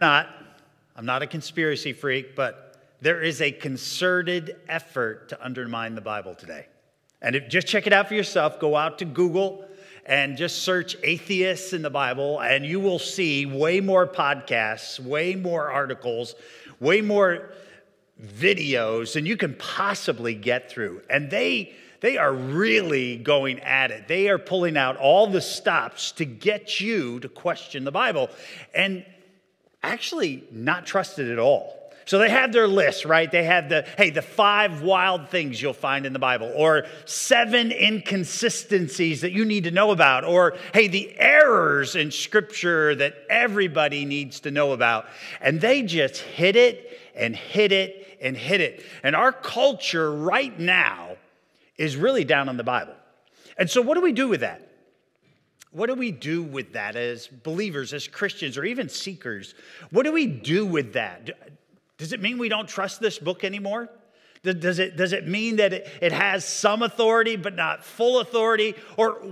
not, I'm not a conspiracy freak, but there is a concerted effort to undermine the Bible today. And if, just check it out for yourself. Go out to Google and just search atheists in the Bible, and you will see way more podcasts, way more articles, way more videos than you can possibly get through. And they they are really going at it. They are pulling out all the stops to get you to question the Bible and actually not trusted at all. So they have their list, right? They have the, hey, the five wild things you'll find in the Bible, or seven inconsistencies that you need to know about, or hey, the errors in Scripture that everybody needs to know about. And they just hit it and hit it and hit it. And our culture right now is really down on the Bible. And so, what do we do with that? What do we do with that as believers, as Christians, or even seekers? What do we do with that? Does it mean we don't trust this book anymore? Does it, does it mean that it, it has some authority but not full authority? Or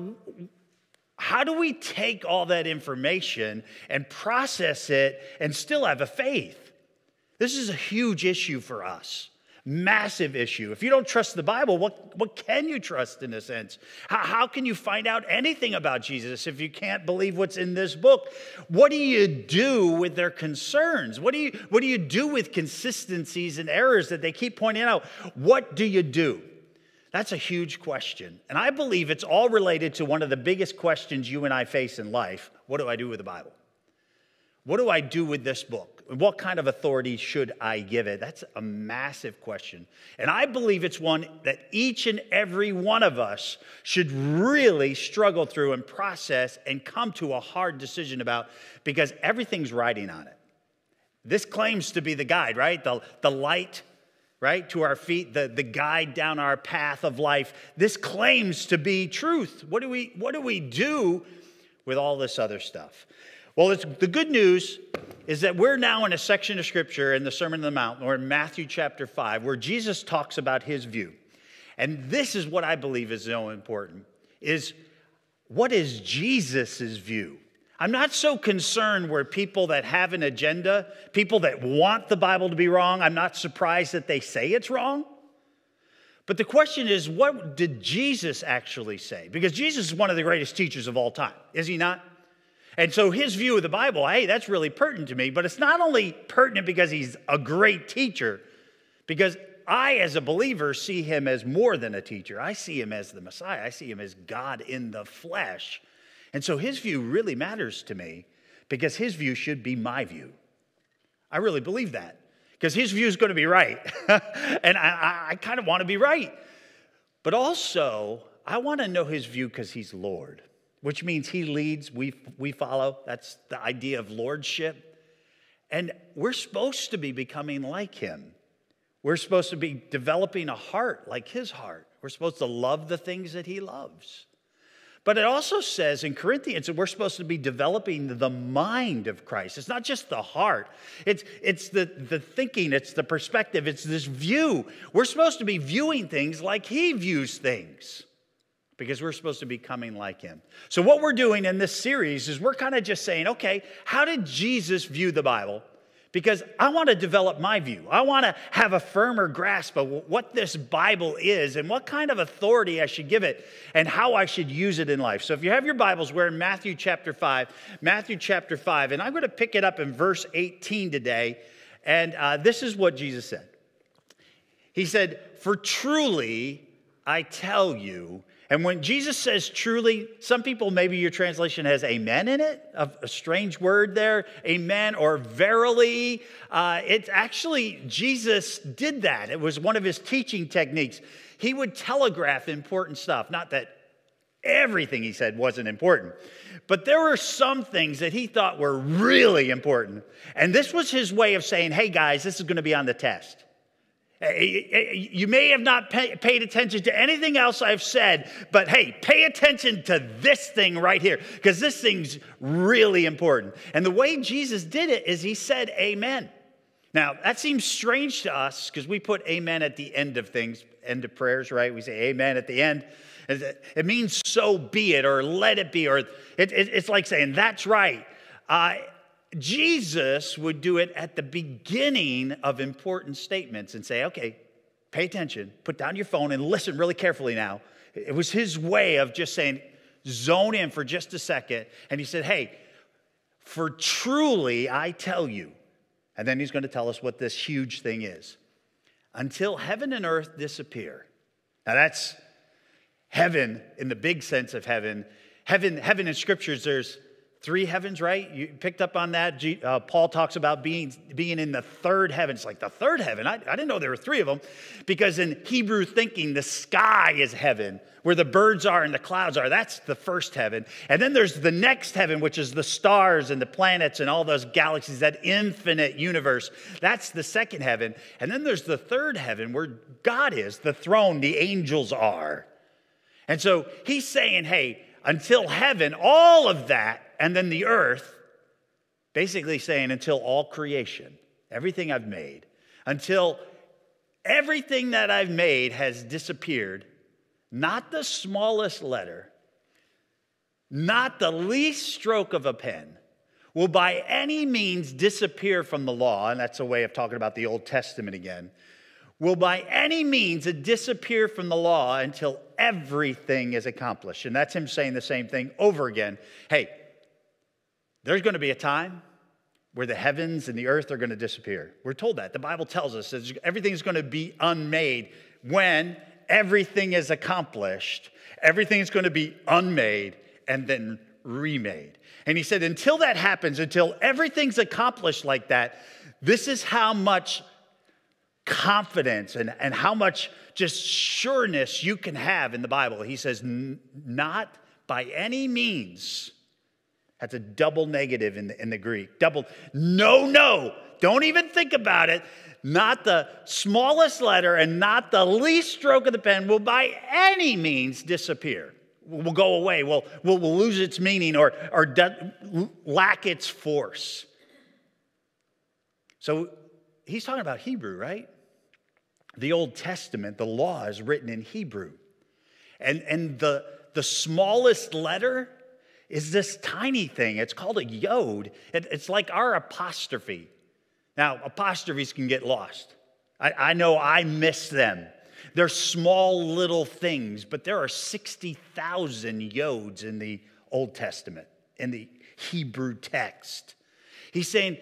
how do we take all that information and process it and still have a faith? This is a huge issue for us massive issue. If you don't trust the Bible, what, what can you trust in a sense? How, how can you find out anything about Jesus if you can't believe what's in this book? What do you do with their concerns? What do you, what do, you do with consistencies and errors that they keep pointing out? What do you do? That's a huge question. And I believe it's all related to one of the biggest questions you and I face in life what do I do with the Bible? What do I do with this book? What kind of authority should I give it? That's a massive question. And I believe it's one that each and every one of us should really struggle through and process and come to a hard decision about because everything's riding on it. This claims to be the guide, right? The, the light, right, to our feet, the, the guide down our path of life. This claims to be truth. What do we, what do, we do with all this other stuff? Well, the good news is that we're now in a section of scripture in the Sermon on the Mount, or in Matthew chapter 5, where Jesus talks about his view. And this is what I believe is so important is what is Jesus' view? I'm not so concerned where people that have an agenda, people that want the Bible to be wrong, I'm not surprised that they say it's wrong. But the question is, what did Jesus actually say? Because Jesus is one of the greatest teachers of all time, is he not? And so his view of the Bible, hey, that's really pertinent to me, but it's not only pertinent because he's a great teacher, because I, as a believer, see him as more than a teacher. I see him as the Messiah, I see him as God in the flesh. And so his view really matters to me because his view should be my view. I really believe that because his view is going to be right. and I, I kind of want to be right. But also, I want to know his view because he's Lord which means he leads, we, we follow. That's the idea of lordship. And we're supposed to be becoming like him. We're supposed to be developing a heart like his heart. We're supposed to love the things that he loves. But it also says in Corinthians that we're supposed to be developing the mind of Christ. It's not just the heart, it's, it's the, the thinking, it's the perspective, it's this view. We're supposed to be viewing things like he views things because we're supposed to be coming like him. So, what we're doing in this series is we're kind of just saying, okay, how did Jesus view the Bible? Because I want to develop my view. I want to have a firmer grasp of what this Bible is and what kind of authority I should give it and how I should use it in life. So, if you have your Bibles, we're in Matthew chapter 5. Matthew chapter 5, and I'm going to pick it up in verse 18 today. And uh, this is what Jesus said He said, For truly I tell you, and when Jesus says truly, some people, maybe your translation has amen in it, a, a strange word there, amen, or verily. Uh, it's actually, Jesus did that. It was one of his teaching techniques. He would telegraph important stuff. Not that everything he said wasn't important, but there were some things that he thought were really important. And this was his way of saying, hey guys, this is going to be on the test. Eh, eh, eh, you may have not pay, paid attention to anything else I've said, but hey, pay attention to this thing right here, because this thing's really important. And the way Jesus did it is he said, Amen. Now, that seems strange to us because we put amen at the end of things, end of prayers, right? We say amen at the end. It means so be it or let it be, or it, it, it's like saying, that's right. Uh, Jesus would do it at the beginning of important statements and say, okay, pay attention, put down your phone and listen really carefully now. It was his way of just saying, zone in for just a second. And he said, hey, for truly I tell you, and then he's going to tell us what this huge thing is. Until heaven and earth disappear. Now that's heaven in the big sense of heaven. Heaven, heaven in scriptures, there's three heavens, right? You picked up on that. Uh, Paul talks about being, being in the third heaven. It's like the third heaven. I, I didn't know there were three of them because in Hebrew thinking, the sky is heaven, where the birds are and the clouds are. That's the first heaven. And then there's the next heaven, which is the stars and the planets and all those galaxies, that infinite universe. That's the second heaven. And then there's the third heaven, where God is, the throne, the angels are. And so he's saying, hey, until heaven, all of that and then the earth, basically saying, until all creation, everything I've made, until everything that I've made has disappeared, not the smallest letter, not the least stroke of a pen, will by any means disappear from the law, and that's a way of talking about the Old Testament again, will by any means disappear from the law until everything is accomplished. And that's him saying the same thing over again. Hey, there's going to be a time where the heavens and the earth are going to disappear. We're told that. The Bible tells us that everything's going to be unmade when everything is accomplished. Everything's going to be unmade and then remade. And he said, until that happens, until everything's accomplished like that, this is how much confidence and, and how much just sureness you can have in the Bible. He says, not by any means that's a double negative in the, in the Greek. Double, no, no, don't even think about it. Not the smallest letter and not the least stroke of the pen will by any means disappear. Will go away, will, will, lose its meaning or, or de- lack its force. So he's talking about Hebrew, right? The Old Testament, the law is written in Hebrew. And, and the, the smallest letter is this tiny thing. It's called a yod. It, it's like our apostrophe. Now, apostrophes can get lost. I, I know I miss them. They're small little things, but there are 60,000 yods in the Old Testament, in the Hebrew text. He's saying,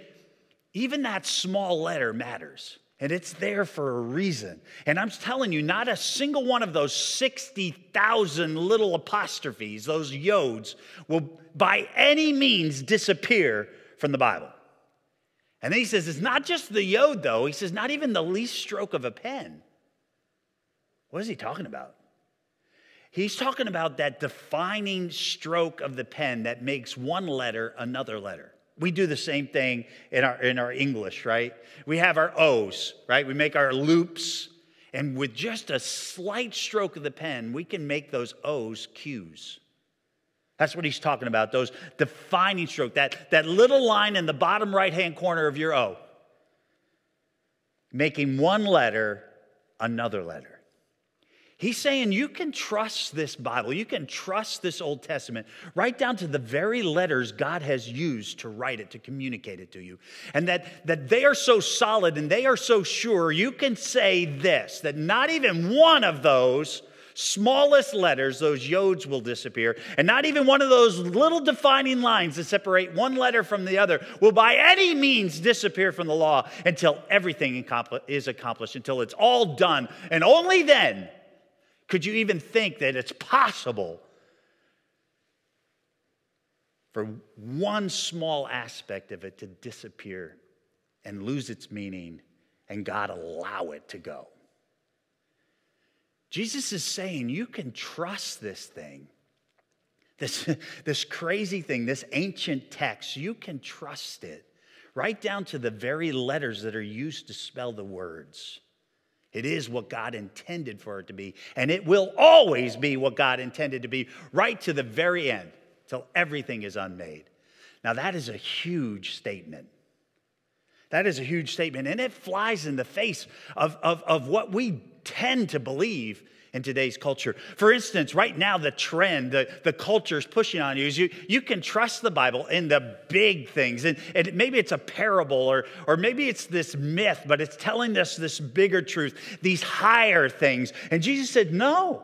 even that small letter matters. And it's there for a reason. And I'm telling you, not a single one of those 60,000 little apostrophes, those yods, will by any means disappear from the Bible. And then he says, it's not just the yod, though. He says, not even the least stroke of a pen. What is he talking about? He's talking about that defining stroke of the pen that makes one letter another letter. We do the same thing in our, in our English, right? We have our O's, right? We make our loops, and with just a slight stroke of the pen, we can make those O's Q's. That's what he's talking about, those defining stroke, that, that little line in the bottom right hand corner of your O, making one letter another letter. He's saying you can trust this Bible, you can trust this Old Testament, right down to the very letters God has used to write it, to communicate it to you. And that, that they are so solid and they are so sure, you can say this that not even one of those smallest letters, those yods will disappear. And not even one of those little defining lines that separate one letter from the other will by any means disappear from the law until everything is accomplished, until it's all done. And only then could you even think that it's possible for one small aspect of it to disappear and lose its meaning and God allow it to go? Jesus is saying you can trust this thing, this, this crazy thing, this ancient text, you can trust it right down to the very letters that are used to spell the words. It is what God intended for it to be, and it will always be what God intended to be right to the very end, till everything is unmade. Now, that is a huge statement. That is a huge statement, and it flies in the face of, of, of what we tend to believe in today's culture. For instance, right now, the trend, the, the culture is pushing on you is you, you can trust the Bible in the big things. And, and maybe it's a parable or, or maybe it's this myth, but it's telling us this bigger truth, these higher things. And Jesus said, no.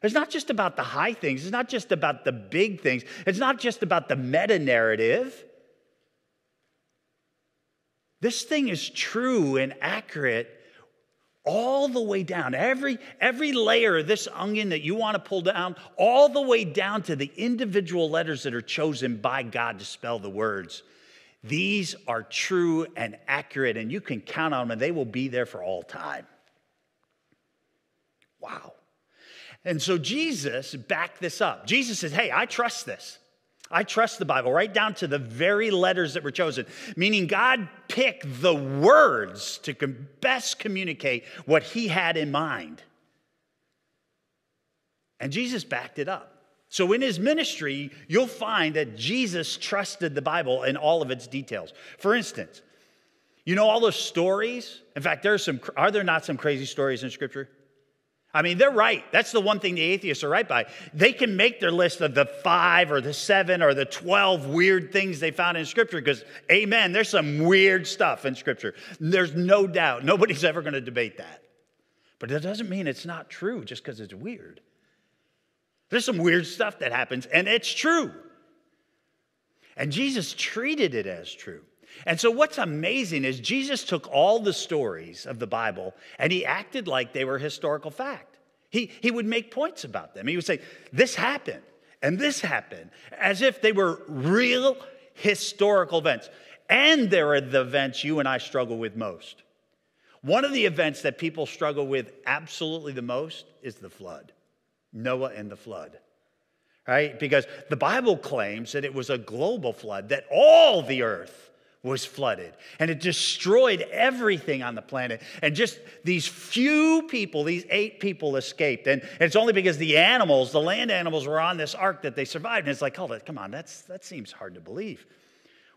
It's not just about the high things. It's not just about the big things. It's not just about the meta narrative. This thing is true and accurate all the way down. Every, every layer of this onion that you want to pull down, all the way down to the individual letters that are chosen by God to spell the words. These are true and accurate, and you can count on them, and they will be there for all time. Wow. And so Jesus backed this up. Jesus says, Hey, I trust this. I trust the Bible right down to the very letters that were chosen, meaning God picked the words to best communicate what he had in mind. And Jesus backed it up. So in his ministry, you'll find that Jesus trusted the Bible in all of its details. For instance, you know all those stories? In fact, there are some are there not some crazy stories in scripture? I mean, they're right. That's the one thing the atheists are right by. They can make their list of the five or the seven or the 12 weird things they found in Scripture because, amen, there's some weird stuff in Scripture. There's no doubt. Nobody's ever going to debate that. But that doesn't mean it's not true just because it's weird. There's some weird stuff that happens, and it's true. And Jesus treated it as true. And so, what's amazing is Jesus took all the stories of the Bible and he acted like they were historical fact. He, he would make points about them. He would say, This happened and this happened, as if they were real historical events. And there are the events you and I struggle with most. One of the events that people struggle with absolutely the most is the flood Noah and the flood right? Because the Bible claims that it was a global flood, that all the earth was flooded and it destroyed everything on the planet. And just these few people, these eight people escaped. And it's only because the animals, the land animals, were on this ark that they survived. And it's like, it, come on, that's, that seems hard to believe.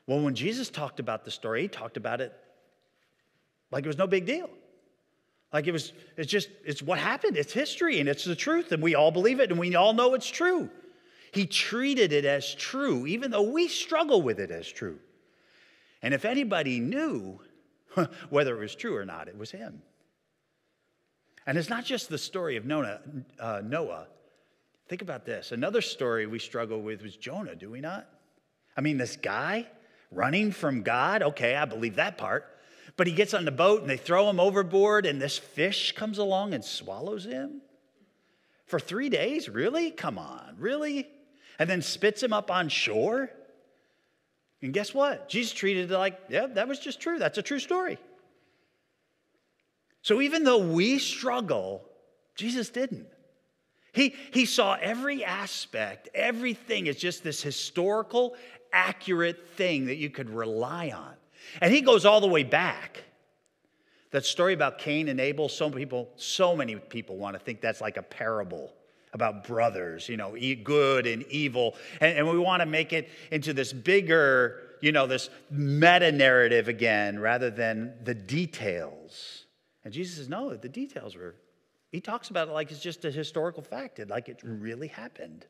Well, when Jesus talked about the story, he talked about it like it was no big deal. Like it was, it's just, it's what happened. It's history and it's the truth, and we all believe it and we all know it's true. He treated it as true, even though we struggle with it as true. And if anybody knew whether it was true or not, it was him. And it's not just the story of Noah, uh, Noah. Think about this. Another story we struggle with was Jonah, do we not? I mean, this guy running from God, okay, I believe that part. But he gets on the boat and they throw him overboard, and this fish comes along and swallows him. For three days? Really? Come on, really? And then spits him up on shore? And guess what? Jesus treated it like, yeah, that was just true. That's a true story. So even though we struggle, Jesus didn't. He, he saw every aspect, everything is just this historical, accurate thing that you could rely on. And he goes all the way back. That story about Cain and Abel, so people, so many people want to think that's like a parable about brothers, you know, good and evil. And, and we want to make it into this bigger, you know, this meta narrative again rather than the details. And Jesus says, no, the details were, he talks about it like it's just a historical fact, like it really happened.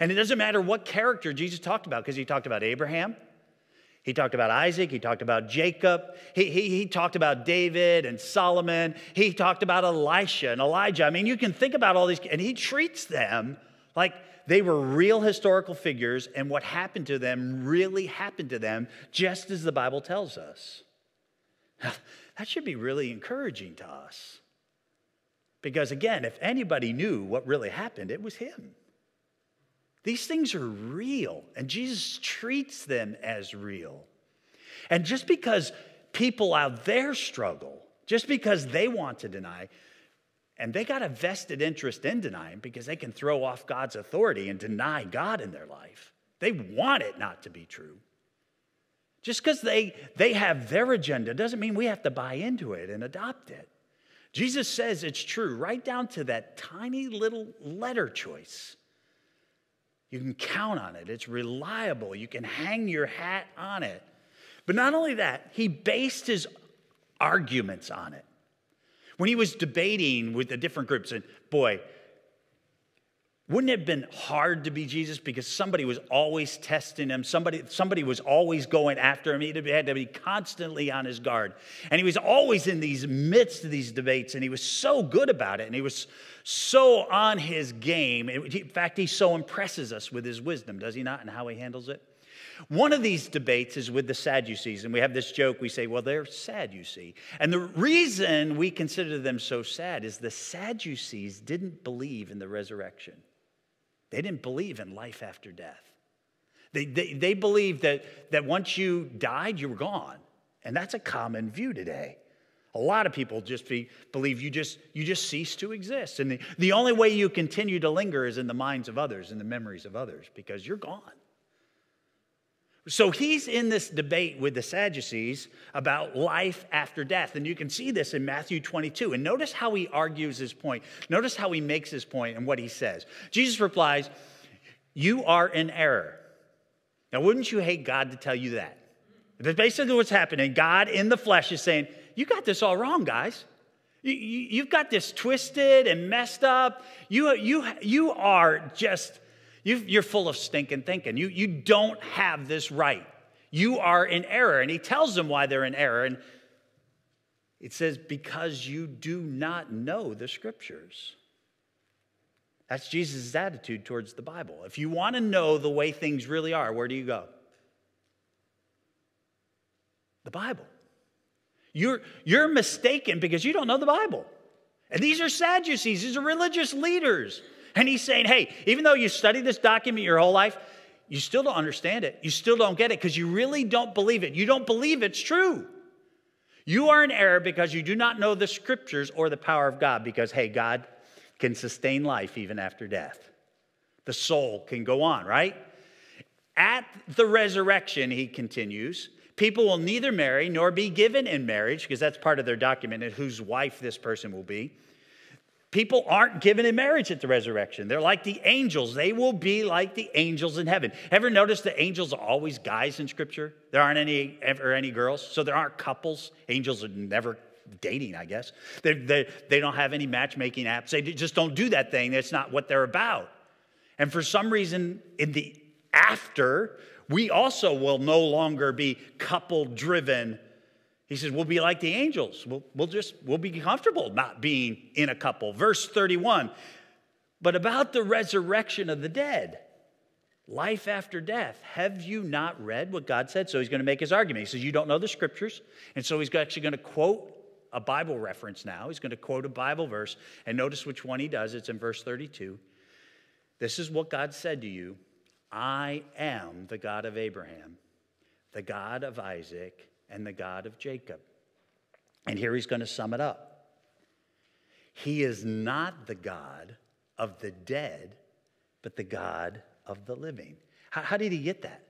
And it doesn't matter what character Jesus talked about, because he talked about Abraham, he talked about Isaac. He talked about Jacob. He, he, he talked about David and Solomon. He talked about Elisha and Elijah. I mean, you can think about all these, and he treats them like they were real historical figures, and what happened to them really happened to them, just as the Bible tells us. That should be really encouraging to us. Because again, if anybody knew what really happened, it was him. These things are real, and Jesus treats them as real. And just because people out there struggle, just because they want to deny, and they got a vested interest in denying because they can throw off God's authority and deny God in their life. They want it not to be true. Just because they, they have their agenda doesn't mean we have to buy into it and adopt it. Jesus says it's true, right down to that tiny little letter choice. You can count on it, it's reliable. You can hang your hat on it. But not only that, he based his arguments on it. When he was debating with the different groups, and boy, wouldn't it have been hard to be Jesus because somebody was always testing him? Somebody, somebody was always going after him. He had to be constantly on his guard. And he was always in these midst of these debates, and he was so good about it, and he was so on his game. In fact, he so impresses us with his wisdom, does he not, and how he handles it? One of these debates is with the Sadducees, and we have this joke. We say, well, they're sad, you see. And the reason we consider them so sad is the Sadducees didn't believe in the resurrection. They didn't believe in life after death. They, they, they believed that, that once you died, you were gone. And that's a common view today. A lot of people just be, believe you just, you just cease to exist. And the, the only way you continue to linger is in the minds of others, in the memories of others, because you're gone. So he's in this debate with the Sadducees about life after death. And you can see this in Matthew 22. And notice how he argues his point. Notice how he makes his point and what he says. Jesus replies, You are in error. Now, wouldn't you hate God to tell you that? That's basically what's happening. God in the flesh is saying, You got this all wrong, guys. You, have got this twisted and messed up. You, you, you are just you are full of stinking thinking. You, you don't have this right. You are in error. And he tells them why they're in error. And it says, because you do not know the scriptures. That's Jesus' attitude towards the Bible. If you want to know the way things really are, where do you go? The Bible. You're, you're mistaken because you don't know the Bible. And these are Sadducees, these are religious leaders. And he's saying, hey, even though you studied this document your whole life, you still don't understand it. You still don't get it because you really don't believe it. You don't believe it's true. You are in error because you do not know the scriptures or the power of God because, hey, God can sustain life even after death. The soul can go on, right? At the resurrection, he continues, people will neither marry nor be given in marriage, because that's part of their document, and whose wife this person will be People aren't given in marriage at the resurrection. They're like the angels. They will be like the angels in heaven. Ever notice the angels are always guys in scripture? There aren't any ever any girls. So there aren't couples. Angels are never dating, I guess. They, they, they don't have any matchmaking apps. They just don't do that thing. That's not what they're about. And for some reason, in the after, we also will no longer be couple driven he says, We'll be like the angels. We'll, we'll just, we'll be comfortable not being in a couple. Verse 31 But about the resurrection of the dead, life after death, have you not read what God said? So he's going to make his argument. He says, You don't know the scriptures. And so he's actually going to quote a Bible reference now. He's going to quote a Bible verse. And notice which one he does. It's in verse 32. This is what God said to you I am the God of Abraham, the God of Isaac and the God of Jacob. And here he's going to sum it up. He is not the God of the dead, but the God of the living. How, how, did he get that?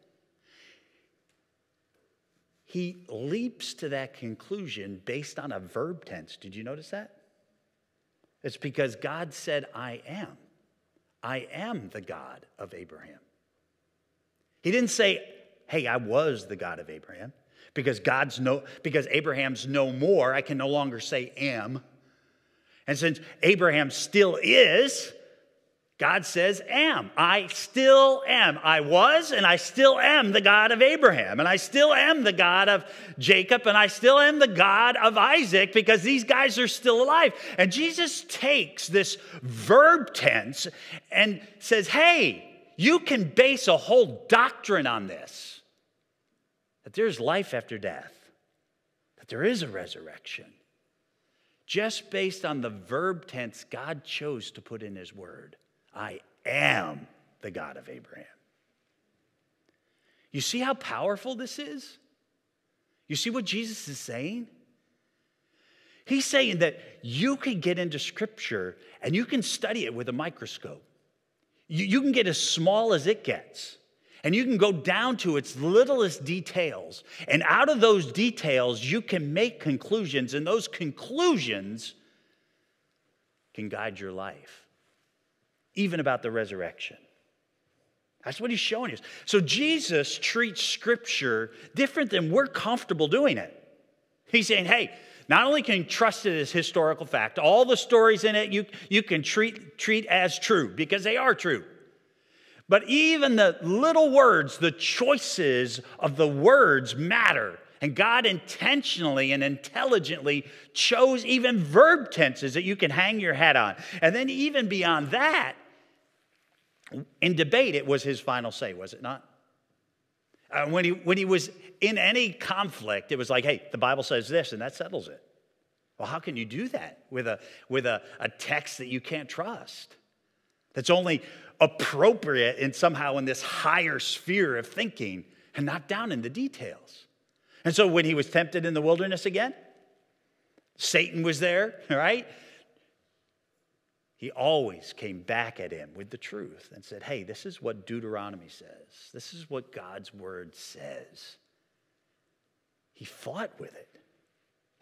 He leaps to that conclusion based on a verb tense. Did you notice that? It's because God said, I am. I am the God of Abraham. He didn't say, Hey, I was the God of Abraham because God's no because Abraham's no more, I can no longer say am. And since Abraham still is, God says, am. I still am. I was and I still am the God of Abraham. And I still am the God of Jacob. And I still am the God of Isaac because these guys are still alive. And Jesus takes this verb tense and says, hey, you can base a whole doctrine on this that there's life after death, that there is a resurrection, just based on the verb tense God chose to put in His word. I am the God of Abraham. You see how powerful this is? You see what Jesus is saying? He's saying that you can get into Scripture and you can study it with a microscope. You, you can get as small as it gets. And you can go down to its littlest details. And out of those details, you can make conclusions. And those conclusions can guide your life, even about the resurrection. That's what he's showing us. So Jesus treats Scripture different than we're comfortable doing it. He's saying, hey, not only can you trust it as historical fact, all the stories in it you, you can treat, treat as true because they are true. But even the little words, the choices of the words matter. And God intentionally and intelligently chose even verb tenses that you can hang your hat on. And then, even beyond that, in debate, it was his final say, was it not? Uh, when, he, when he was in any conflict, it was like, hey, the Bible says this, and that settles it. Well, how can you do that with a, with a, a text that you can't trust? That's only appropriate and somehow in this higher sphere of thinking and not down in the details. And so when he was tempted in the wilderness again, Satan was there, right? He always came back at him with the truth and said, Hey, this is what Deuteronomy says. This is what God's word says. He fought with it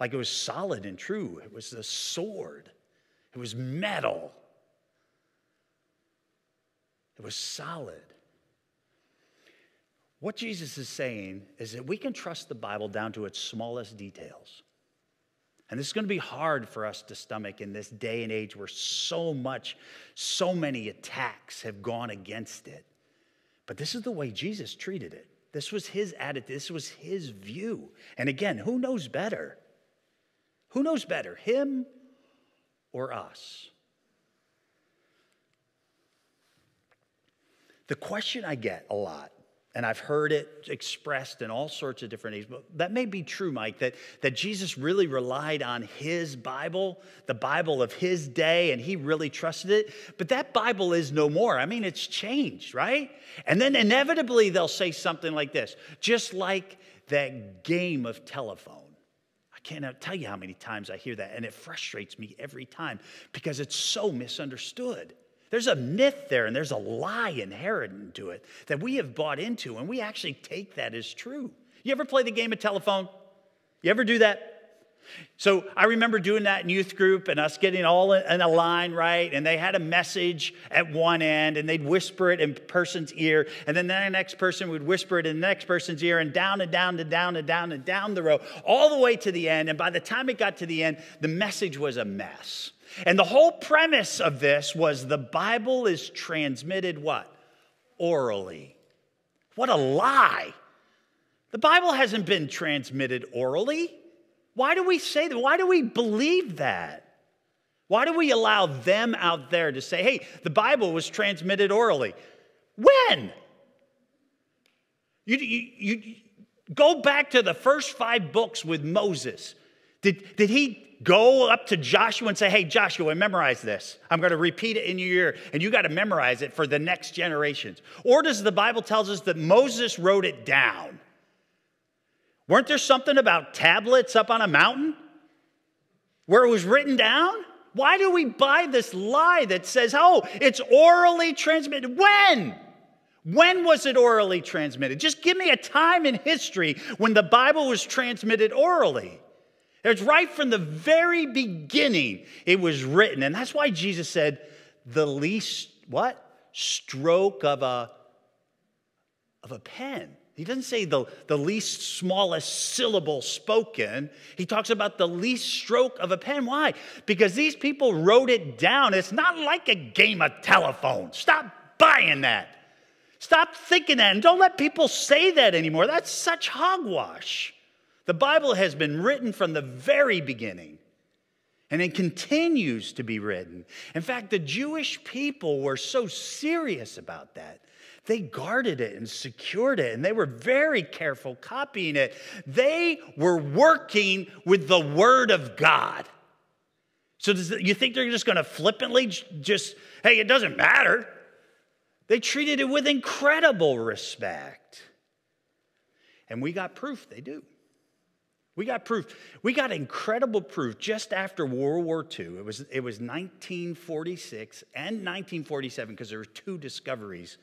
like it was solid and true. It was a sword, it was metal, it was solid. What Jesus is saying is that we can trust the Bible down to its smallest details. And this is going to be hard for us to stomach in this day and age where so much, so many attacks have gone against it. But this is the way Jesus treated it. This was his attitude, this was his view. And again, who knows better? Who knows better, him or us? The question I get a lot and I've heard it expressed in all sorts of different ways. But that may be true, Mike, that, that Jesus really relied on his Bible, the Bible of his day, and he really trusted it. But that Bible is no more. I mean, it's changed, right? And then inevitably they'll say something like this just like that game of telephone. I can't tell you how many times I hear that, and it frustrates me every time because it's so misunderstood. There's a myth there and there's a lie inherent to it that we have bought into, and we actually take that as true. You ever play the game of telephone? You ever do that? So I remember doing that in youth group and us getting all in a line, right? And they had a message at one end and they'd whisper it in person's ear. And then the next person would whisper it in the next person's ear and down and down and down and down and down the row, all the way to the end. And by the time it got to the end, the message was a mess. And the whole premise of this was the Bible is transmitted what? Orally. What a lie. The Bible hasn't been transmitted orally. Why do we say that? Why do we believe that? Why do we allow them out there to say, hey, the Bible was transmitted orally? When? You, you, you go back to the first five books with Moses. Did, did he go up to Joshua and say, Hey, Joshua, memorize this. I'm going to repeat it in your ear, and you got to memorize it for the next generations? Or does the Bible tells us that Moses wrote it down? Weren't there something about tablets up on a mountain where it was written down? Why do we buy this lie that says, oh, it's orally transmitted? When? When was it orally transmitted? Just give me a time in history when the Bible was transmitted orally. It's right from the very beginning, it was written. And that's why Jesus said, the least, what? Stroke of a, of a pen. He doesn't say the, the least smallest syllable spoken. He talks about the least stroke of a pen. Why? Because these people wrote it down. It's not like a game of telephone. Stop buying that. Stop thinking that. And don't let people say that anymore. That's such hogwash. The Bible has been written from the very beginning. And it continues to be written. In fact, the Jewish people were so serious about that. They guarded it and secured it, and they were very careful copying it. They were working with the Word of God. So, does, you think they're just going to flippantly just, hey, it doesn't matter? They treated it with incredible respect. And we got proof they do. We got proof. We got incredible proof just after World War II. It was, it was 1946 and 1947 because there were two discoveries.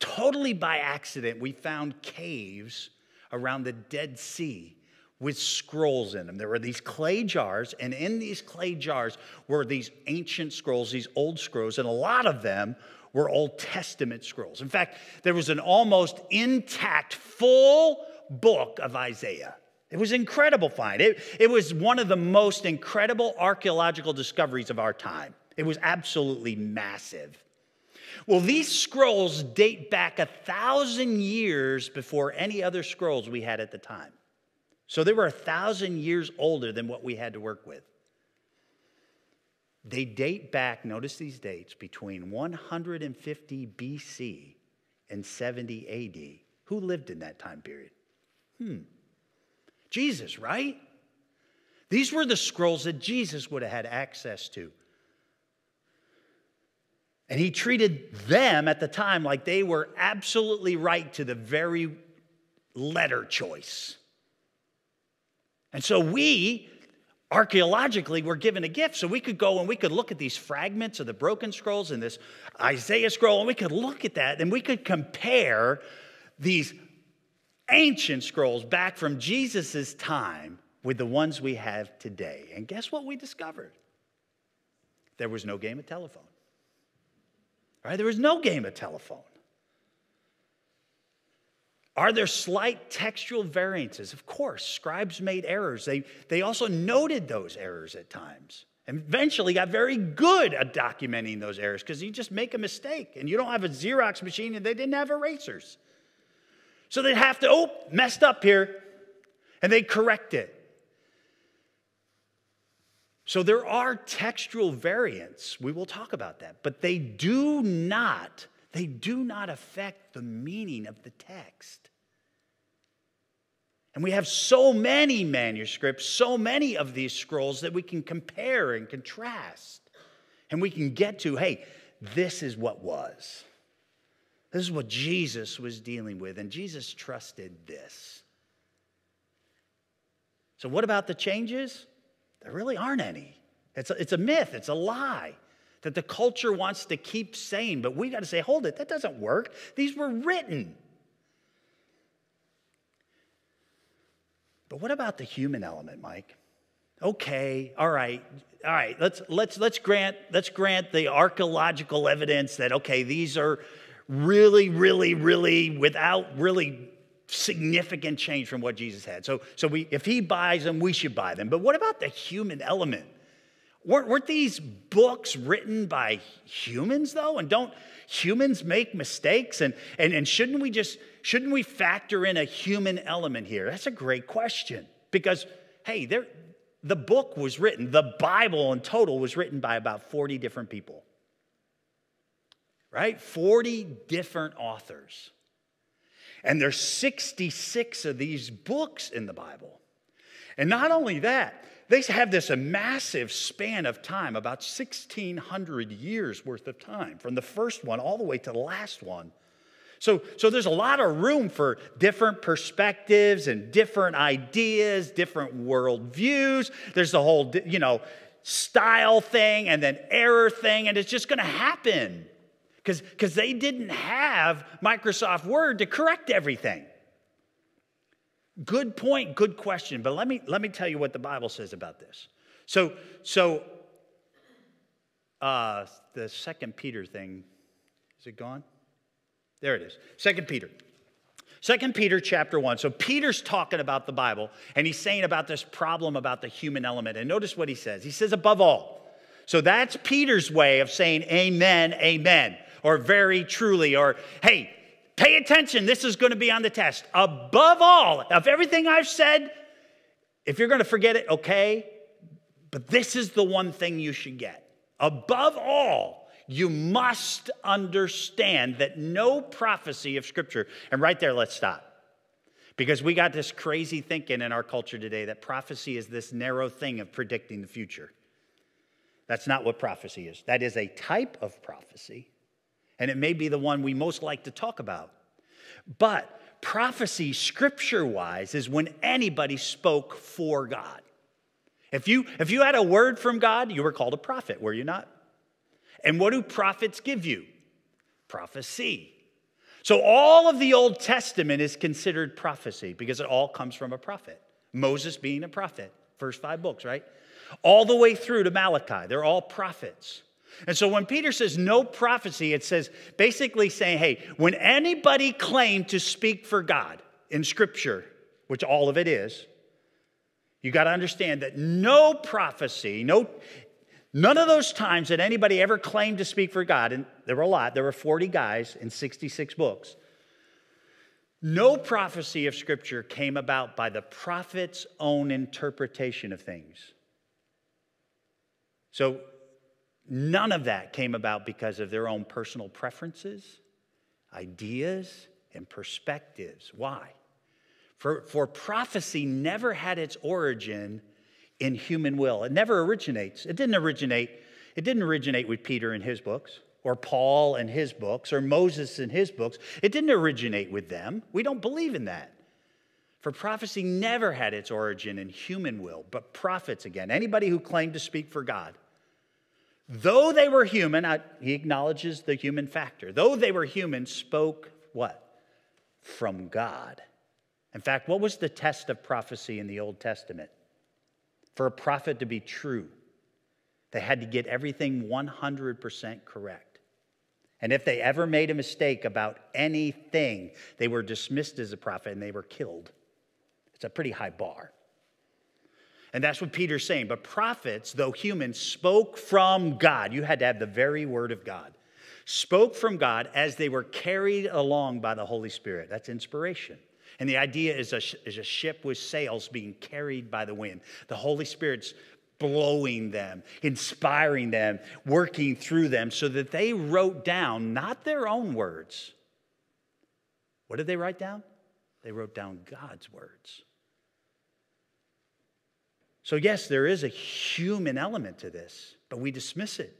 Totally by accident, we found caves around the Dead Sea with scrolls in them. There were these clay jars, and in these clay jars were these ancient scrolls, these old scrolls, and a lot of them were Old Testament scrolls. In fact, there was an almost intact, full book of Isaiah. It was incredible find. It, it was one of the most incredible archaeological discoveries of our time. It was absolutely massive. Well, these scrolls date back a thousand years before any other scrolls we had at the time. So they were a thousand years older than what we had to work with. They date back, notice these dates, between 150 BC and 70 AD. Who lived in that time period? Hmm. Jesus, right? These were the scrolls that Jesus would have had access to. And he treated them at the time like they were absolutely right to the very letter choice. And so we, archaeologically, were given a gift. So we could go and we could look at these fragments of the broken scrolls and this Isaiah scroll, and we could look at that and we could compare these ancient scrolls back from Jesus' time with the ones we have today. And guess what we discovered? There was no game of telephone. Right? There was no game of telephone. Are there slight textual variances? Of course, scribes made errors. They, they also noted those errors at times and eventually got very good at documenting those errors because you just make a mistake and you don't have a Xerox machine and they didn't have erasers. So they'd have to, oh, messed up here, and they'd correct it. So there are textual variants. We will talk about that, but they do not they do not affect the meaning of the text. And we have so many manuscripts, so many of these scrolls that we can compare and contrast. And we can get to, hey, this is what was. This is what Jesus was dealing with, and Jesus trusted this. So, what about the changes? There really aren't any. It's a, it's a myth, it's a lie that the culture wants to keep saying, but we got to say, hold it, that doesn't work. These were written. But what about the human element, Mike? Okay, all right, all right. Let's let's let's grant let's grant the archaeological evidence that okay, these are really, really, really without really significant change from what Jesus had. So so we if he buys them, we should buy them. But what about the human element? Weren't, weren't these books written by humans, though? And don't humans make mistakes? And, and, and shouldn't we just, shouldn't we factor in a human element here? That's a great question. Because, hey, there, the book was written, the Bible in total was written by about 40 different people. Right? 40 different authors. And there's 66 of these books in the Bible. And not only that, they have this massive span of time, about 1,600 years worth of time, from the first one all the way to the last one. So, so there's a lot of room for different perspectives and different ideas, different worldviews. There's the whole, you know, style thing and then error thing, and it's just going to happen because they didn't have Microsoft Word to correct everything. Good point, good question. But let me, let me tell you what the Bible says about this. So, so uh, the second Peter thing, is it gone? There it is. Second Peter. Second Peter chapter 1. So Peter's talking about the Bible and he's saying about this problem about the human element. And notice what he says. He says, above all. So that's Peter's way of saying amen, amen, or very truly, or hey, Pay attention, this is going to be on the test. Above all, of everything I've said, if you're going to forget it, okay, but this is the one thing you should get. Above all, you must understand that no prophecy of Scripture, and right there, let's stop. Because we got this crazy thinking in our culture today that prophecy is this narrow thing of predicting the future. That's not what prophecy is. That is a type of prophecy, and it may be the one we most like to talk about. But prophecy, scripture wise, is when anybody spoke for God. If you, if you had a word from God, you were called a prophet, were you not? And what do prophets give you? Prophecy. So all of the Old Testament is considered prophecy because it all comes from a prophet. Moses being a prophet, first five books, right? All the way through to Malachi, they're all prophets. And so when Peter says no prophecy, it says basically saying, hey, when anybody claimed to speak for God in Scripture, which all of it is, You got to understand that no prophecy, no, none of those times that anybody ever claimed to speak for God, and there were a lot, there were 40 guys in 66 books. No prophecy of Scripture came about by the prophet's own interpretation of things. So, none of that came about because of their own personal preferences, ideas, and perspectives. Why? For, for prophecy never had its origin in human will. It never originates. It didn't originate. It didn't originate with Peter in his books or Paul in his books or Moses in his books. It didn't originate with them. We don't believe in that. For prophecy never had its origin in human will, but prophets again, anybody who claimed to speak for God. Though they were human, he acknowledges the human factor. Though they were human, spoke what? From God. In fact, what was the test of prophecy in the Old Testament? For a prophet to be true, they had to get everything 100% correct. And if they ever made a mistake about anything, they were dismissed as a prophet and they were killed. It's a pretty high bar. And that's what Peter's saying. But prophets, though human, spoke from God. You had to have the very word of God. Spoke from God as they were carried along by the Holy Spirit. That's inspiration. And the idea is a, is a ship with sails being carried by the wind. The Holy Spirit's blowing them, inspiring them, working through them so that they wrote down not their own words. What did they write down? They wrote down God's words. So, yes, there is a human element to this, but we dismiss it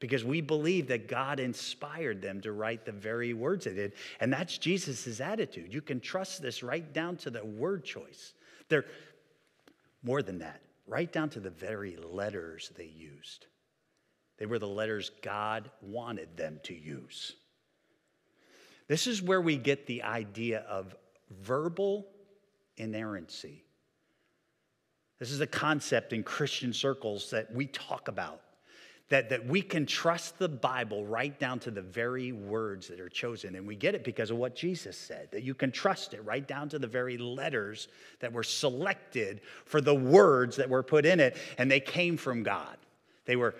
because we believe that God inspired them to write the very words they did. And that's Jesus' attitude. You can trust this right down to the word choice. They're more than that, right down to the very letters they used. They were the letters God wanted them to use. This is where we get the idea of verbal inerrancy. This is a concept in Christian circles that we talk about that, that we can trust the Bible right down to the very words that are chosen. And we get it because of what Jesus said, that you can trust it right down to the very letters that were selected for the words that were put in it. And they came from God. They were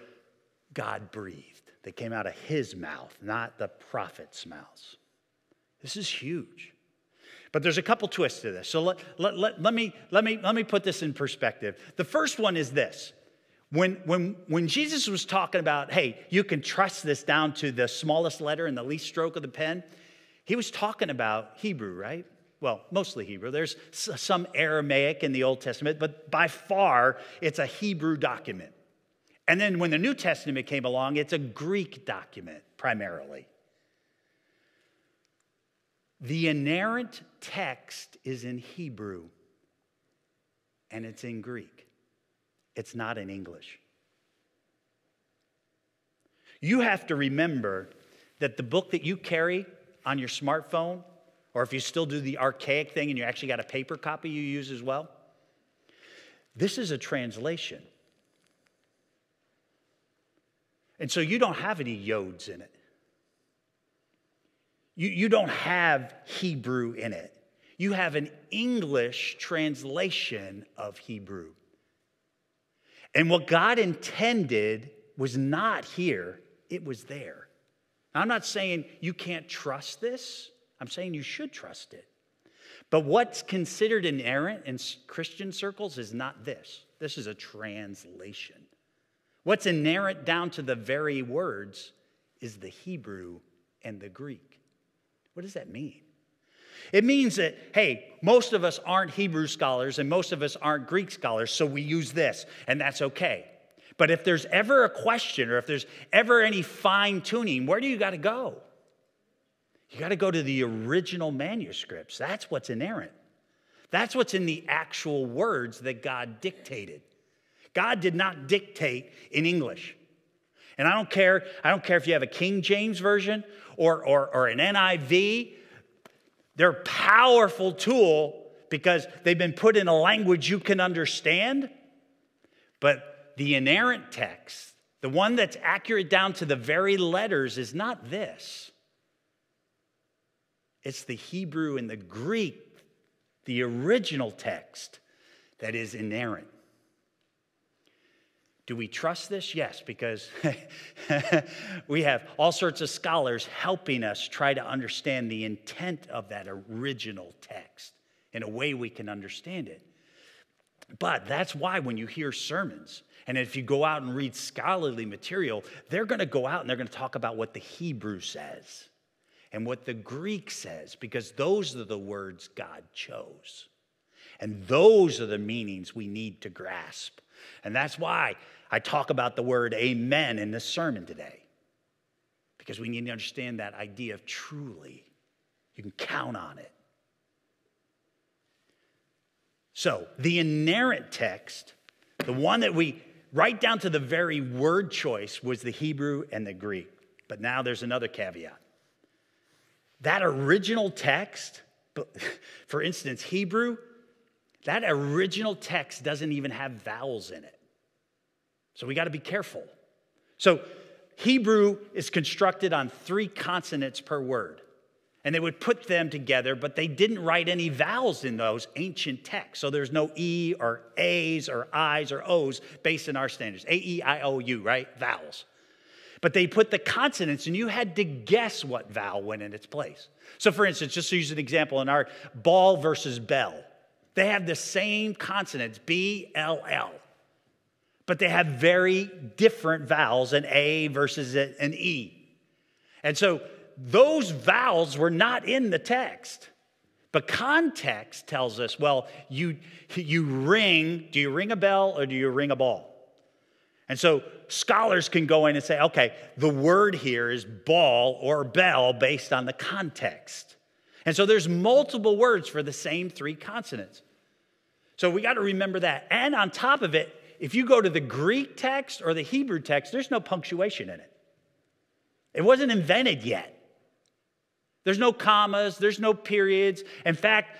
God breathed. They came out of his mouth, not the prophet's mouths. This is huge. But there's a couple twists to this. So let, let, let, let, me, let, me, let me put this in perspective. The first one is this when, when, when Jesus was talking about, hey, you can trust this down to the smallest letter and the least stroke of the pen, he was talking about Hebrew, right? Well, mostly Hebrew. There's some Aramaic in the Old Testament, but by far it's a Hebrew document. And then when the New Testament came along, it's a Greek document primarily. The inerrant text is in Hebrew and it's in Greek. It's not in English. You have to remember that the book that you carry on your smartphone, or if you still do the archaic thing and you actually got a paper copy you use as well, this is a translation. And so you don't have any yods in it. You, you don't have Hebrew in it. You have an English translation of Hebrew. And what God intended was not here, it was there. Now, I'm not saying you can't trust this, I'm saying you should trust it. But what's considered inerrant in Christian circles is not this. This is a translation. What's inerrant down to the very words is the Hebrew and the Greek. What does that mean? It means that, hey, most of us aren't Hebrew scholars and most of us aren't Greek scholars, so we use this, and that's okay. But if there's ever a question or if there's ever any fine tuning, where do you got to go? You got to go to the original manuscripts. That's what's inerrant. That's what's in the actual words that God dictated. God did not dictate in English. And I don't care, I don't care if you have a King James version or, or, or an NIV they're a powerful tool because they've been put in a language you can understand. But the inerrant text, the one that's accurate down to the very letters, is not this. It's the Hebrew and the Greek, the original text that is inerrant. Do we trust this? Yes, because we have all sorts of scholars helping us try to understand the intent of that original text in a way we can understand it. But that's why when you hear sermons, and if you go out and read scholarly material, they're going to go out and they're going to talk about what the Hebrew says and what the Greek says, because those are the words God chose. And those are the meanings we need to grasp. And that's why I talk about the word amen in this sermon today, because we need to understand that idea of truly. You can count on it. So, the inerrant text, the one that we, right down to the very word choice, was the Hebrew and the Greek. But now there's another caveat. That original text, for instance, Hebrew, that original text doesn't even have vowels in it. So we got to be careful. So Hebrew is constructed on three consonants per word. And they would put them together, but they didn't write any vowels in those ancient texts. So there's no E or A's or I's or O's based in our standards. A, E, I, O, U, right? Vowels. But they put the consonants, and you had to guess what vowel went in its place. So, for instance, just to use an example, in our ball versus bell, they have the same consonants, B, L, L but they have very different vowels, an A versus an E. And so those vowels were not in the text. But context tells us, well, you, you ring, do you ring a bell or do you ring a ball? And so scholars can go in and say, okay, the word here is ball or bell based on the context. And so there's multiple words for the same three consonants. So we got to remember that. And on top of it, if you go to the Greek text or the Hebrew text, there's no punctuation in it. It wasn't invented yet. There's no commas, there's no periods. In fact,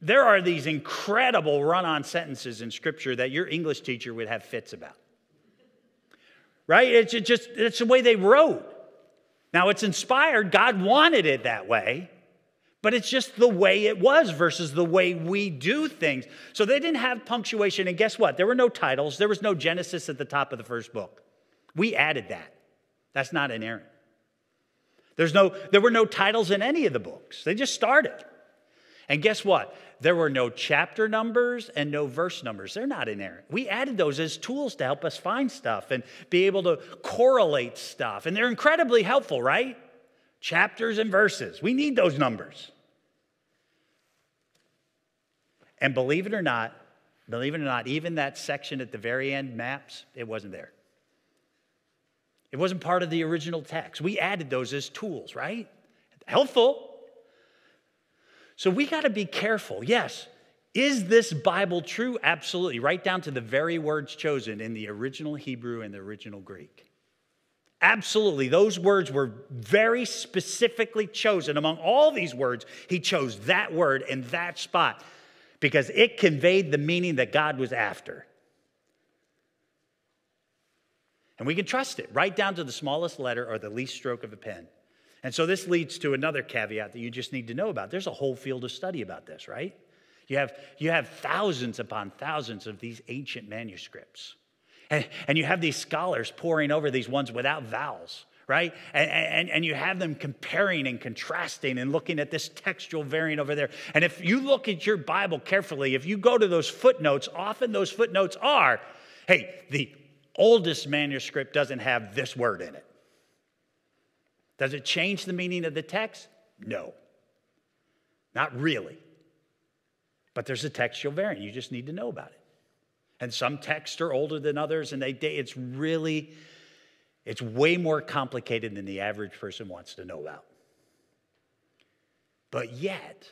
there are these incredible run on sentences in Scripture that your English teacher would have fits about. Right? It's just, it's the way they wrote. Now, it's inspired, God wanted it that way but it's just the way it was versus the way we do things. So they didn't have punctuation. And guess what? There were no titles, there was no Genesis at the top of the first book. We added that. That's not inerrant. There's no, there were no titles in any of the books, they just started. And guess what? There were no chapter numbers and no verse numbers. They're not inerrant. We added those as tools to help us find stuff and be able to correlate stuff. And they're incredibly helpful, right? Chapters and verses. We need those numbers. And believe it or not, believe it or not, even that section at the very end, maps, it wasn't there. It wasn't part of the original text. We added those as tools, right? Helpful. So we got to be careful. Yes. Is this Bible true? Absolutely. Right down to the very words chosen in the original Hebrew and the original Greek. Absolutely. Those words were very specifically chosen. Among all these words, he chose that word in that spot because it conveyed the meaning that God was after. And we can trust it right down to the smallest letter or the least stroke of a pen. And so this leads to another caveat that you just need to know about. There's a whole field of study about this, right? You have, you have thousands upon thousands of these ancient manuscripts. And, and you have these scholars poring over these ones without vowels right? And, and, and, you have them comparing and contrasting and looking at this textual variant over there. And if you look at your Bible carefully, if you go to those footnotes, often those footnotes are hey, the oldest manuscript doesn't have this word in it. Does it change the meaning of the text? No, not really. But there's a textual variant. You just need to know about it and some texts are older than others and they it's really it's way more complicated than the average person wants to know about. But yet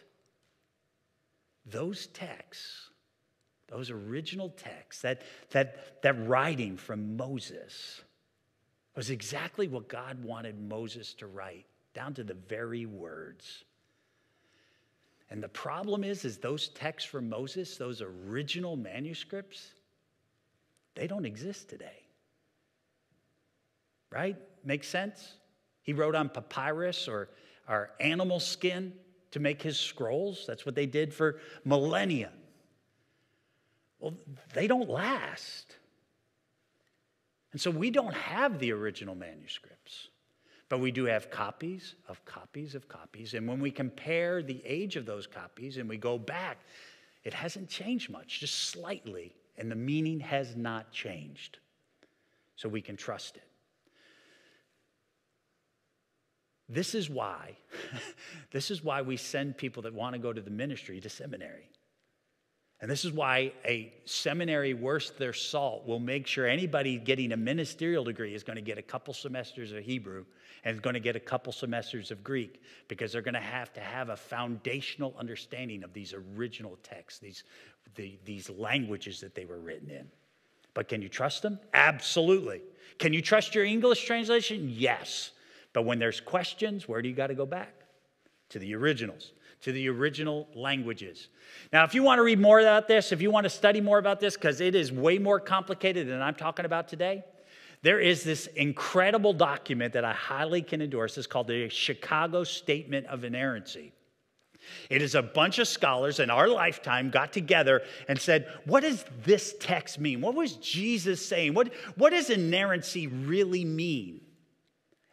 those texts those original texts that that that writing from moses was exactly what god wanted moses to write down to the very words. And the problem is is those texts from moses those original manuscripts they don't exist today. Right? Makes sense? He wrote on papyrus or, or animal skin to make his scrolls. That's what they did for millennia. Well, they don't last. And so we don't have the original manuscripts, but we do have copies of copies of copies. And when we compare the age of those copies and we go back, it hasn't changed much, just slightly, and the meaning has not changed. So we can trust it. This is why, this is why we send people that want to go to the ministry to seminary. And this is why a seminary worth their salt will make sure anybody getting a ministerial degree is going to get a couple semesters of Hebrew and is going to get a couple semesters of Greek because they're going to have to have a foundational understanding of these original texts, these, the, these languages that they were written in. But can you trust them? Absolutely. Can you trust your English translation? Yes. But when there's questions, where do you got to go back? To the originals to the original languages. Now, if you want to read more about this, if you want to study more about this, because it is way more complicated than I'm talking about today, there is this incredible document that I highly can endorse. It's called the Chicago Statement of Inerrancy. It is a bunch of scholars in our lifetime got together and said, What does this text mean? What was Jesus saying? What, what does inerrancy really mean?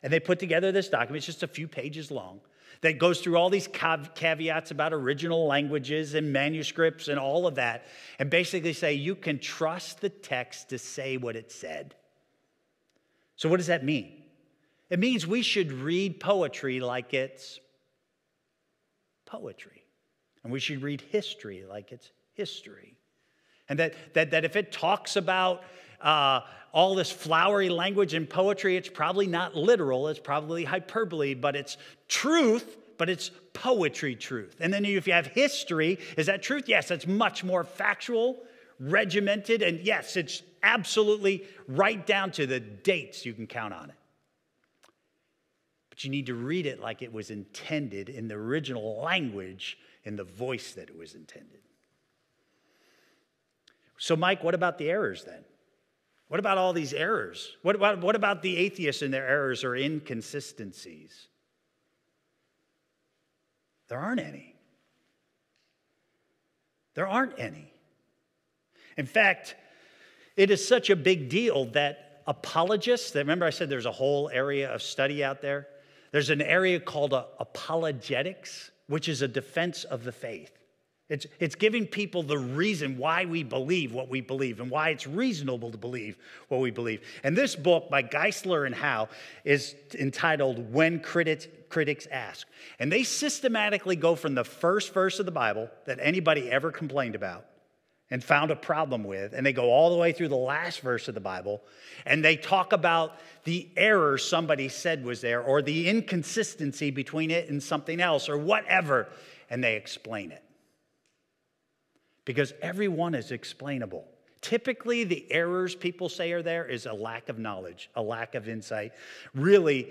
And they put together this document, it's just a few pages long that goes through all these caveats about original languages and manuscripts and all of that, and basically say you can trust the text to say what it said. So, what does that mean? It means we should read poetry like it's poetry, and we should read history like it's history. And that, that, that if it talks about uh, all this flowery language and poetry, it's probably not literal, it's probably hyperbole, but it's truth, but it's poetry truth. And then if you have history, is that truth? Yes, it's much more factual, regimented, and yes, it's absolutely right down to the dates you can count on it. But you need to read it like it was intended in the original language, in the voice that it was intended. So, Mike, what about the errors then? What about all these errors? What about, what about the atheists and their errors or inconsistencies? There aren't any. There aren't any. In fact, it is such a big deal that apologists, remember I said there's a whole area of study out there? There's an area called apologetics, which is a defense of the faith. It's, it's giving people the reason why we believe what we believe and why it's reasonable to believe what we believe. And this book by Geisler and Howe is entitled When Critics, Critics Ask. And they systematically go from the first verse of the Bible that anybody ever complained about and found a problem with, and they go all the way through the last verse of the Bible, and they talk about the error somebody said was there or the inconsistency between it and something else or whatever, and they explain it because every one is explainable. Typically, the errors people say are there is a lack of knowledge, a lack of insight. Really,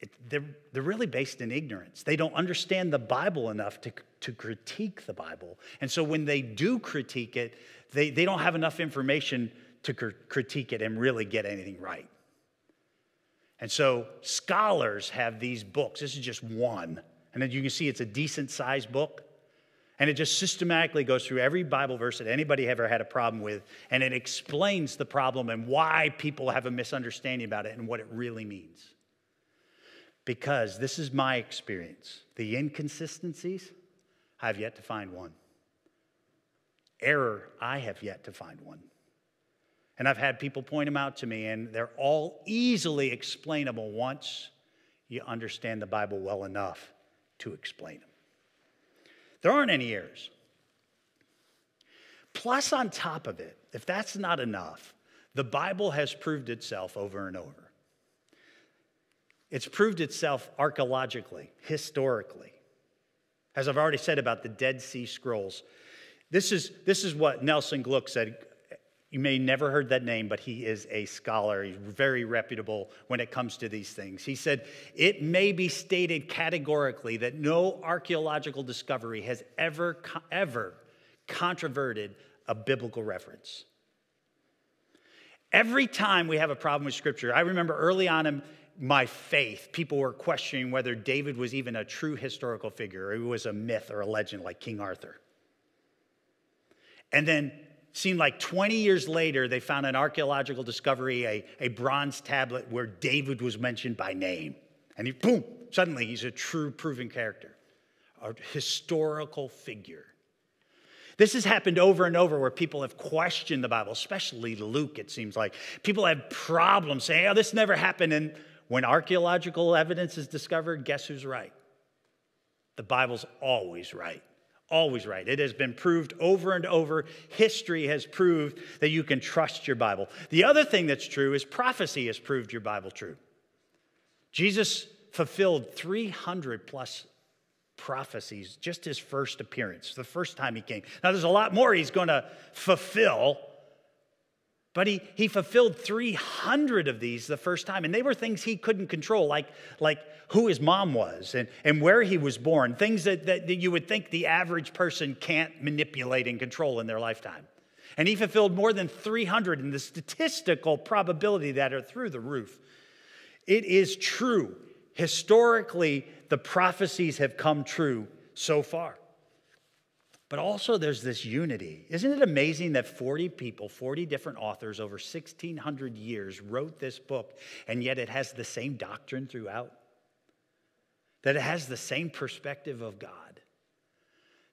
it, they're, they're really based in ignorance. They don't understand the Bible enough to, to critique the Bible. And so when they do critique it, they, they don't have enough information to cr- critique it and really get anything right. And so scholars have these books. This is just one. And then you can see it's a decent sized book. And it just systematically goes through every Bible verse that anybody ever had a problem with, and it explains the problem and why people have a misunderstanding about it and what it really means. Because this is my experience. The inconsistencies, I have yet to find one. Error, I have yet to find one. And I've had people point them out to me, and they're all easily explainable once you understand the Bible well enough to explain them. There aren't any errors. Plus, on top of it, if that's not enough, the Bible has proved itself over and over. It's proved itself archaeologically, historically. As I've already said about the Dead Sea Scrolls, this is, this is what Nelson Glueck said you may never heard that name, but he is a scholar. He's very reputable when it comes to these things. He said, It may be stated categorically that no archaeological discovery has ever, ever controverted a biblical reference. Every time we have a problem with Scripture, I remember early on in my faith, people were questioning whether David was even a true historical figure or he was a myth or a legend like King Arthur. And then seemed like 20 years later, they found an archaeological discovery, a, a bronze tablet where David was mentioned by name. And he, boom, suddenly he's a true proven character, a historical figure. This has happened over and over where people have questioned the Bible, especially Luke, it seems like. People have problems saying, oh, this never happened. And when archaeological evidence is discovered, guess who's right? The Bible's always right. Always right. It has been proved over and over. History has proved that you can trust your Bible. The other thing that's true is prophecy has proved your Bible true. Jesus fulfilled 300 plus prophecies just his first appearance, the first time he came. Now, there's a lot more he's going to fulfill but he, he fulfilled 300 of these the first time. And they were things he couldn't control, like, like who his mom was and, and where he was born, things that, that, that you would think the average person can't manipulate and control in their lifetime. And he fulfilled more than 300 in the statistical probability that are through the roof. It is true. Historically, the prophecies have come true so far. But also, there's this unity. Isn't it amazing that 40 people, 40 different authors over 1,600 years wrote this book, and yet it has the same doctrine throughout? That it has the same perspective of God?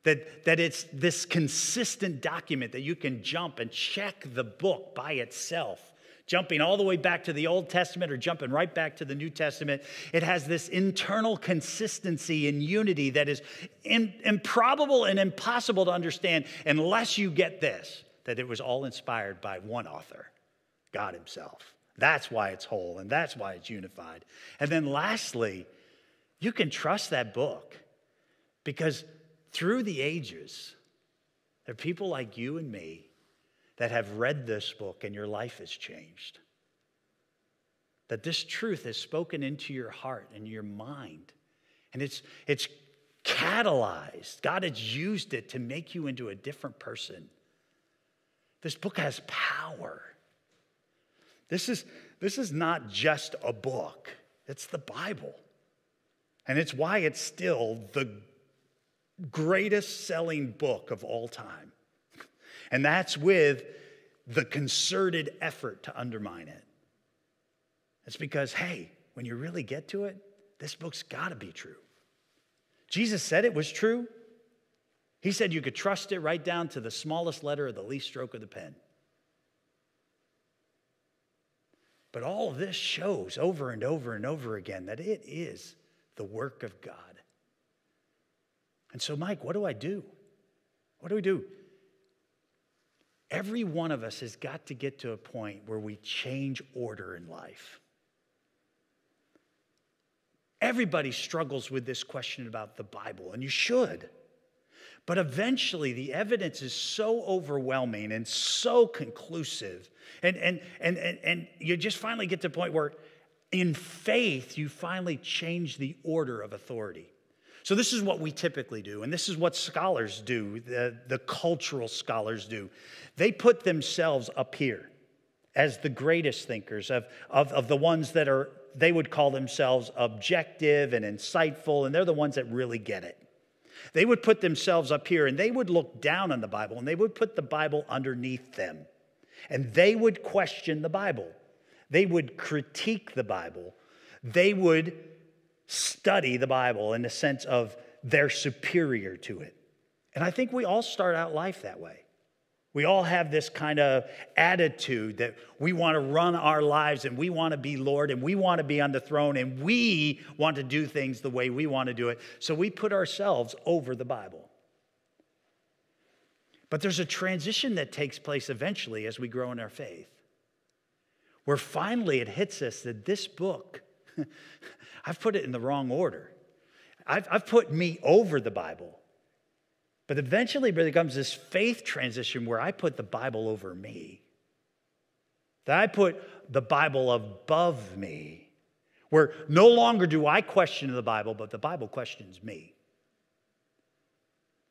That, that it's this consistent document that you can jump and check the book by itself jumping all the way back to the Old Testament or jumping right back to the New Testament. It has this internal consistency and unity that is in, improbable and impossible to understand unless you get this that it was all inspired by one author, God Himself. That's why it's whole and that's why it's unified. And then lastly, you can trust that book because through the ages, there are people like you and me that have read this book and your life has changed. That this truth is spoken into your heart and your mind. And it's, it's catalyzed. God has used it to make you into a different person. This book has power. This is, this is not just a book, it's the Bible. And it's why it's still the greatest selling book of all time. And that's with the concerted effort to undermine it. It's because, hey, when you really get to it, this book's got to be true. Jesus said it was true. He said you could trust it right down to the smallest letter or the least stroke of the pen. But all of this shows over and over and over again that it is the work of God. And so, Mike, what do I do? What do we do? Every one of us has got to get to a point where we change order in life. Everybody struggles with this question about the Bible, and you should. But eventually, the evidence is so overwhelming and so conclusive. And, and, and, and, and you just finally get to a point where, in faith, you finally change the order of authority. So, this is what we typically do, and this is what scholars do, the, the cultural scholars do. They put themselves up here as the greatest thinkers of, of, of the ones that are, they would call themselves objective and insightful, and they're the ones that really get it. They would put themselves up here and they would look down on the Bible and they would put the Bible underneath them. And they would question the Bible. They would critique the Bible. They would study the Bible in the sense of they're superior to it. And I think we all start out life that way. We all have this kind of attitude that we want to run our lives and we want to be Lord and we want to be on the throne and we want to do things the way we want to do it. So we put ourselves over the Bible. But there's a transition that takes place eventually as we grow in our faith, where finally it hits us that this book I've put it in the wrong order. I've, I've put me over the Bible. But eventually there comes this faith transition where I put the Bible over me. That I put the Bible above me, where no longer do I question the Bible, but the Bible questions me.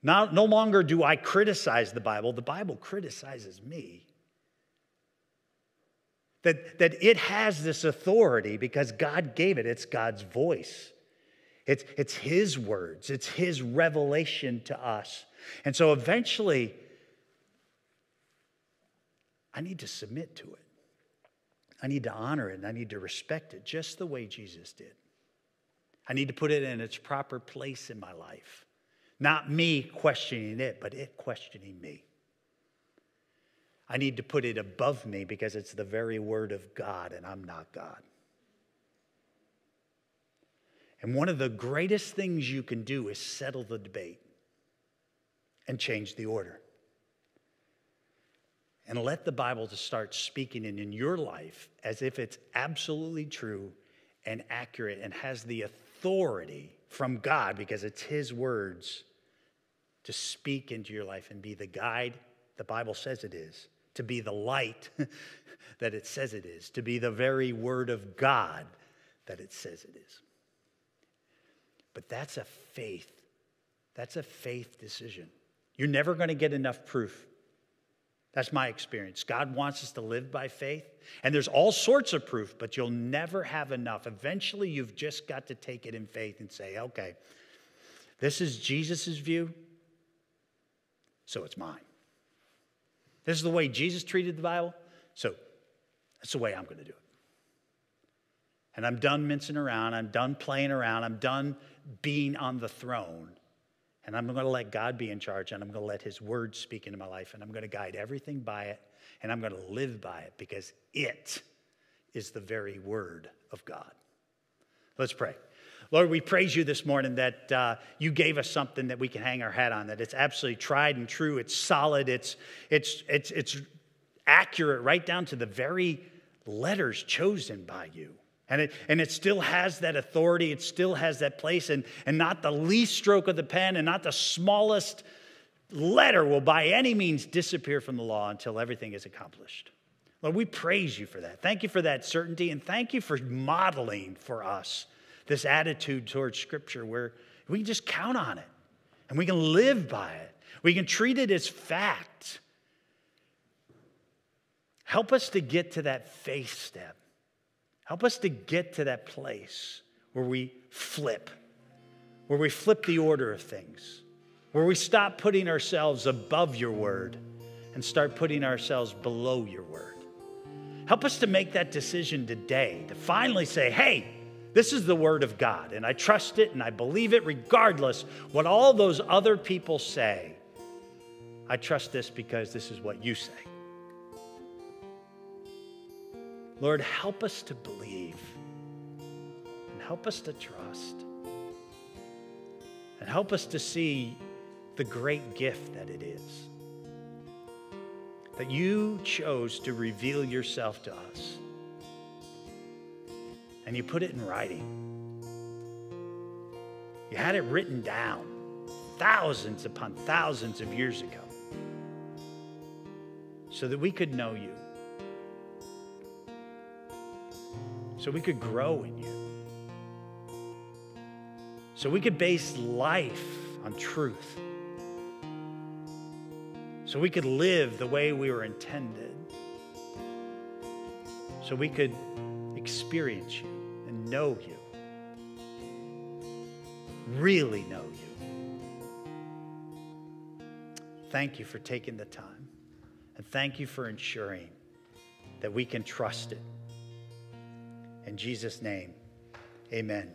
Now, no longer do I criticize the Bible, the Bible criticizes me. That, that it has this authority because God gave it, it's God's voice. It's, it's His words, it's His revelation to us. And so eventually, I need to submit to it. I need to honor it and I need to respect it just the way Jesus did. I need to put it in its proper place in my life. Not me questioning it, but it questioning me. I need to put it above me because it's the very word of God and I'm not God. And one of the greatest things you can do is settle the debate and change the order. And let the Bible to start speaking it in your life as if it's absolutely true and accurate and has the authority from God because it's His words to speak into your life and be the guide the Bible says it is, to be the light that it says it is, to be the very word of God that it says it is. But that's a faith. That's a faith decision. You're never going to get enough proof. That's my experience. God wants us to live by faith, and there's all sorts of proof, but you'll never have enough. Eventually, you've just got to take it in faith and say, okay, this is Jesus' view, so it's mine. This is the way Jesus treated the Bible, so that's the way I'm going to do it. And I'm done mincing around. I'm done playing around. I'm done being on the throne. And I'm going to let God be in charge and I'm going to let His word speak into my life and I'm going to guide everything by it and I'm going to live by it because it is the very word of God. Let's pray. Lord, we praise you this morning that uh, you gave us something that we can hang our hat on, that it's absolutely tried and true, it's solid, it's, it's, it's, it's accurate right down to the very letters chosen by you. And it, and it still has that authority, it still has that place, and, and not the least stroke of the pen and not the smallest letter will by any means disappear from the law until everything is accomplished. Lord, we praise you for that. Thank you for that certainty, and thank you for modeling for us this attitude towards Scripture where we can just count on it and we can live by it. We can treat it as fact. Help us to get to that faith step Help us to get to that place where we flip, where we flip the order of things, where we stop putting ourselves above your word and start putting ourselves below your word. Help us to make that decision today to finally say, hey, this is the word of God, and I trust it and I believe it regardless what all those other people say. I trust this because this is what you say. Lord, help us to believe and help us to trust and help us to see the great gift that it is. That you chose to reveal yourself to us and you put it in writing. You had it written down thousands upon thousands of years ago so that we could know you. So we could grow in you, so we could base life on truth, so we could live the way we were intended, so we could experience you know you, really know you. Thank you for taking the time, and thank you for ensuring that we can trust it. In Jesus' name, amen.